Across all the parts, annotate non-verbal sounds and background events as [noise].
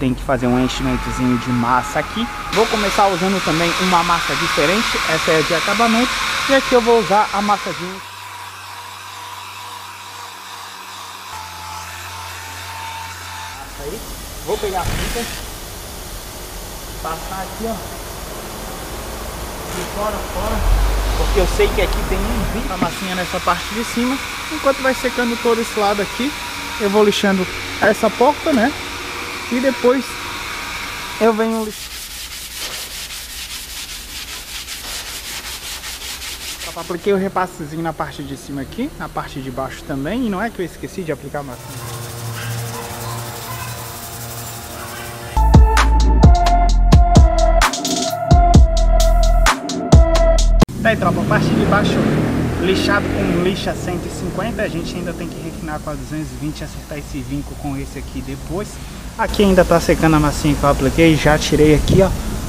tem que fazer um enchimentozinho de massa aqui. Vou começar usando também uma massa diferente, essa é de acabamento. E aqui eu vou usar a massazinha aí. Vou pegar a fita, passar aqui, ó, de fora fora, porque eu sei que aqui tem um vinho, a massinha nessa parte de cima. Enquanto vai secando todo esse lado aqui, eu vou lixando essa porta, né? E depois eu venho lixando. Apliquei o repassezinho na parte de cima aqui, na parte de baixo também, e não é que eu esqueci de aplicar a massinha. Tá tropa, a parte de baixo lixado com lixa 150, a gente ainda tem que refinar com a 220 acertar esse vinco com esse aqui depois. Aqui ainda tá secando a massinha que eu apliquei, já tirei aqui ó,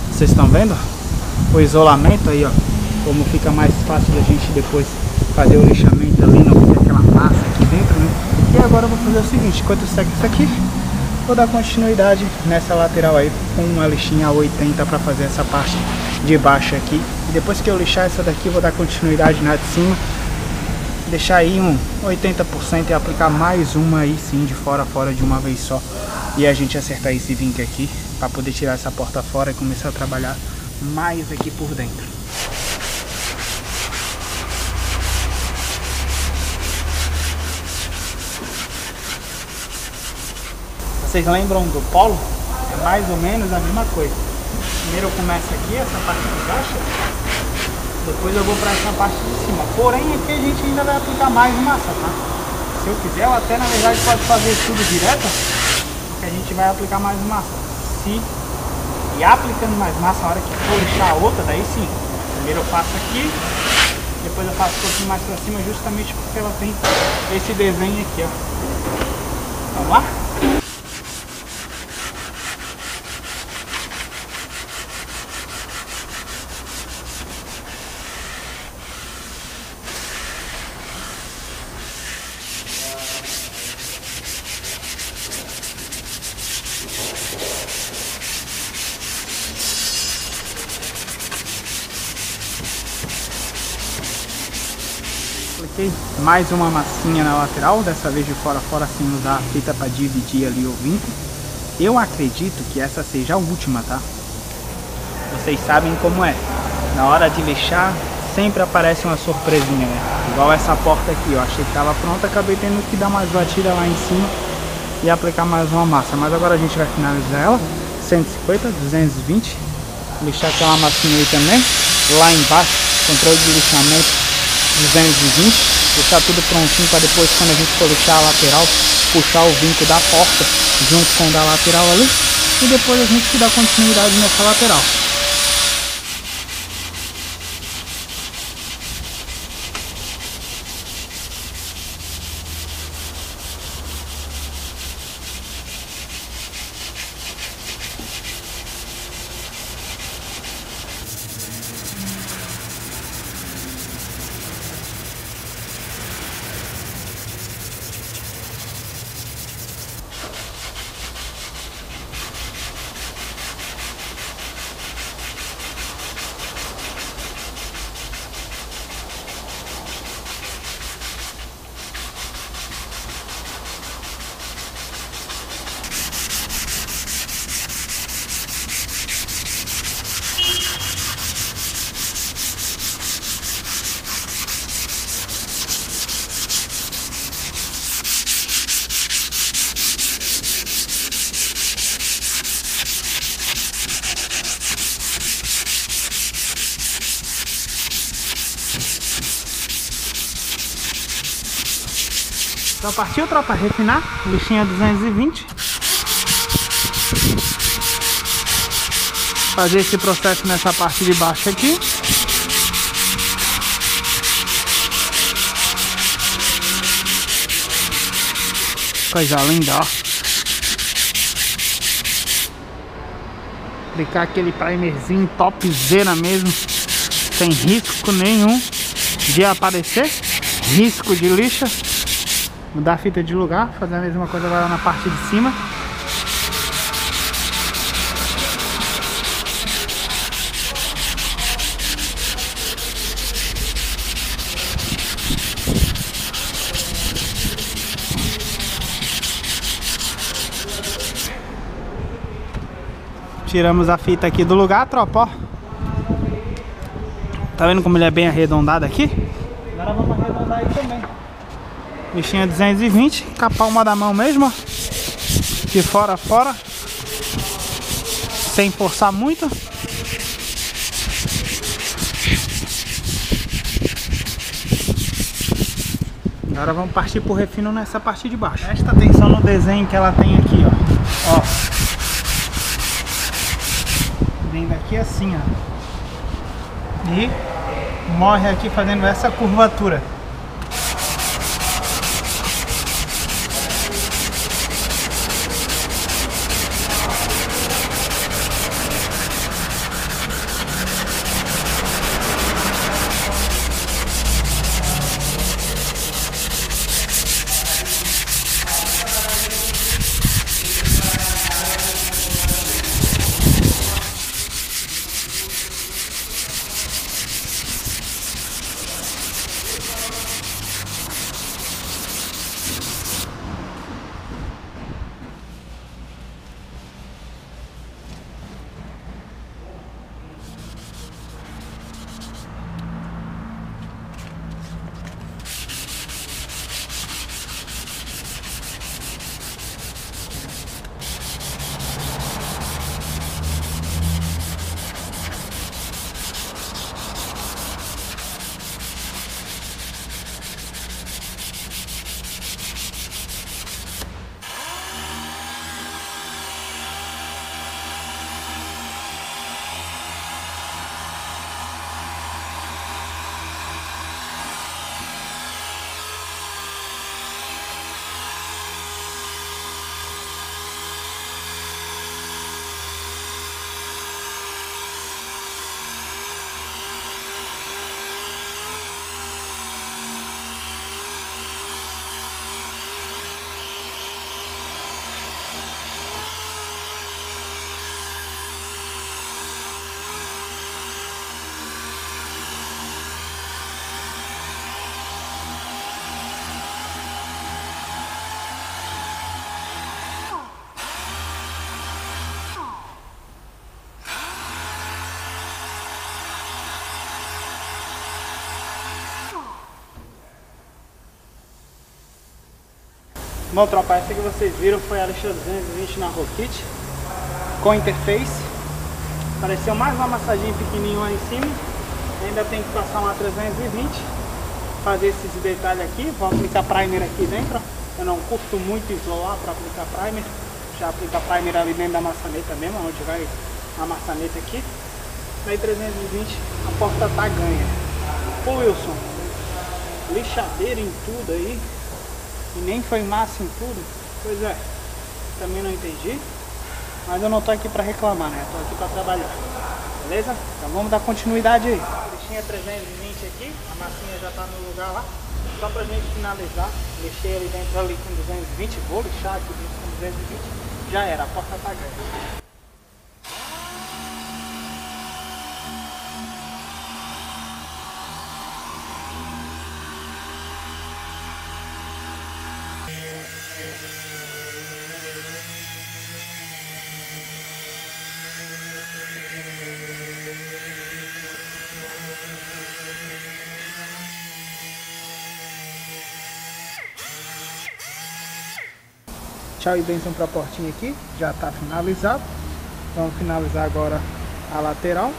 vocês estão vendo? O isolamento aí ó, como fica mais fácil da gente depois fazer o lixamento ali, não fica aquela massa aqui dentro né? E agora eu vou fazer o seguinte, enquanto seca isso aqui, vou dar continuidade nessa lateral aí com uma lixinha 80 para fazer essa parte de baixo aqui. E depois que eu lixar essa daqui, vou dar continuidade na de cima. Deixar aí um 80% e aplicar mais uma aí sim, de fora a fora de uma vez só. E a gente acertar esse vinco aqui, para poder tirar essa porta fora e começar a trabalhar mais aqui por dentro. Vocês lembram do polo? É mais ou menos a mesma coisa. Primeiro eu começo aqui, essa parte de baixo, depois eu vou para essa parte de cima. Porém, aqui a gente ainda vai aplicar mais massa, tá? Se eu quiser, eu até na verdade pode fazer tudo direto, porque a gente vai aplicar mais massa. Se e aplicando mais massa, a hora que for lixar a outra, daí sim. Primeiro eu faço aqui, depois eu faço um pouquinho mais para cima, justamente porque ela tem esse desenho aqui, ó. Vamos lá? Apliquei mais uma massinha na lateral, dessa vez de fora a fora sem usar a fita para dividir ali o vinco. Eu acredito que essa seja a última, tá? Vocês sabem como é. Na hora de lixar, sempre aparece uma surpresinha, né? Igual essa porta aqui, eu achei que estava pronta, acabei tendo que dar mais batida lá em cima e aplicar mais uma massa. Mas agora a gente vai finalizar ela, 150, 220, lixar aquela massinha aí também. Lá embaixo, controle de lixamento 220, deixar tudo prontinho para depois quando a gente for lixar a lateral, puxar o vinco da porta junto com o da lateral ali e depois a gente dá continuidade nessa lateral. Então partiu, tropa, refinar, lixinha 220. Fazer esse processo nessa parte de baixo aqui. Coisa linda, ó. Aplicar aquele primerzinho topzera mesmo. Sem risco nenhum de aparecer. Risco de lixa mudar a fita de lugar, fazer a mesma coisa agora na parte de cima. Tiramos a fita aqui do lugar, tropa, ó. Tá vendo como ele é bem arredondado aqui? Agora vamos arredondar ele também. Bichinha 220, com a palma da mão mesmo, ó. De fora a fora. Sem forçar muito. Agora vamos partir pro refino nessa parte de baixo. Presta atenção no desenho que ela tem aqui, ó. Ó. Vem daqui assim, ó. E morre aqui fazendo essa curvatura. Bom, tropa, essa que vocês viram foi a lixa 220 na Rockit com interface. Pareceu mais uma massaginha pequenininha lá em cima. Ainda tem que passar uma 320, fazer esses detalhes aqui. Vou aplicar primer aqui dentro. Eu não curto muito isolar para aplicar primer. Já aplica primer ali dentro da maçaneta mesmo, onde vai a maçaneta aqui. Daí 320, a porta tá ganha. Ô Wilson, lixadeira em tudo aí. E nem foi massa em tudo. Pois é, também não entendi. Mas eu não tô aqui pra reclamar, né? tô aqui pra trabalhar. Beleza? Então vamos dar continuidade aí. Lixinha 320 aqui, a massinha já tá no lugar lá. Só pra gente finalizar, lixei ali dentro ali com 220, vou lixar aqui dentro com 220. Já era, a porta tá grande. Tchau e bênção para a portinha aqui, já está finalizado. Vamos finalizar agora a lateral.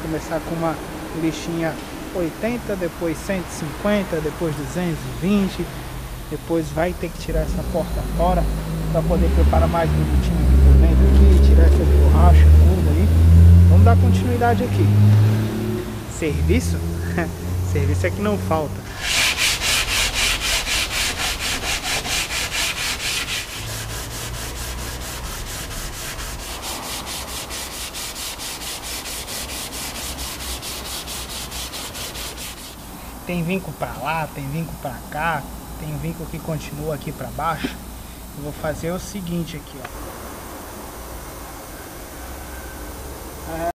Começar com uma lixinha 80, depois 150, depois 220. Depois vai ter que tirar essa porta fora para poder preparar mais bonitinho aqui por dentro aqui, tirar essa borracha, tudo aí. Vamos dar continuidade aqui. Serviço? [laughs] Serviço é que não falta. Tem vinco para lá, tem vinco para cá, tem vinco que continua aqui para baixo. Eu vou fazer o seguinte aqui, ó.